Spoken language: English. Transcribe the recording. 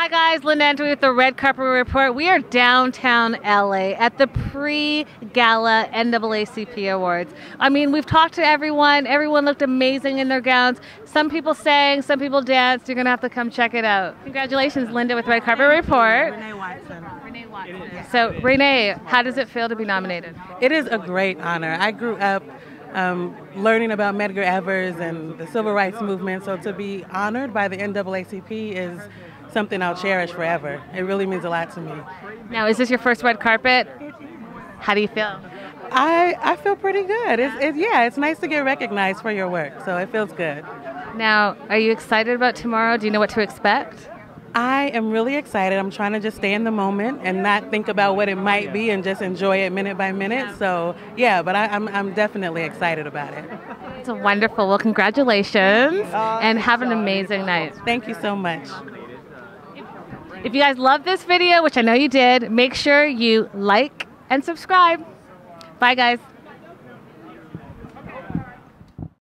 Hi guys, Linda Antwi with the Red Carpet Report. We are downtown LA at the pre-gala NAACP Awards. I mean, we've talked to everyone. Everyone looked amazing in their gowns. Some people sang, some people danced. You're gonna have to come check it out. Congratulations, Linda, with Red Carpet Report. Renee Watson. Renee Watson. So, Renee, how does it feel to be nominated? It is a great honor. I grew up um, learning about Medgar Evers and the civil rights movement, so to be honored by the NAACP is something I'll cherish forever. It really means a lot to me. Now, is this your first red carpet? How do you feel? I, I feel pretty good. It's, it's, yeah, it's nice to get recognized for your work, so it feels good. Now, are you excited about tomorrow? Do you know what to expect? I am really excited. I'm trying to just stay in the moment and not think about what it might be and just enjoy it minute by minute. So, yeah, but I, am I'm, I'm definitely excited about it. It's wonderful. Well, congratulations oh, and have an amazing night. Thank you so much. If you guys love this video, which I know you did, make sure you like and subscribe. Bye, guys.